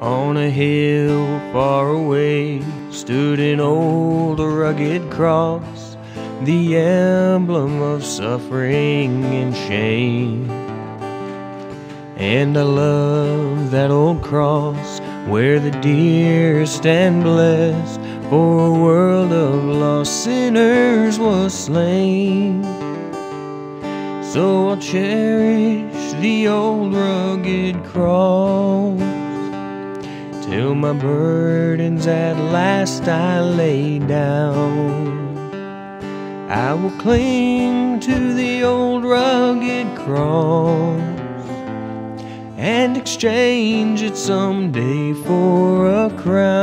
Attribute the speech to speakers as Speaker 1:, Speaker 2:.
Speaker 1: On a hill far away stood an old rugged cross, the emblem of suffering and shame. And I love that old cross where the dear stand blessed, for a world of lost sinners was slain. So I'll cherish the old rugged cross till my burdens at last I lay down. I will cling to the old rugged cross and exchange it someday for a crown.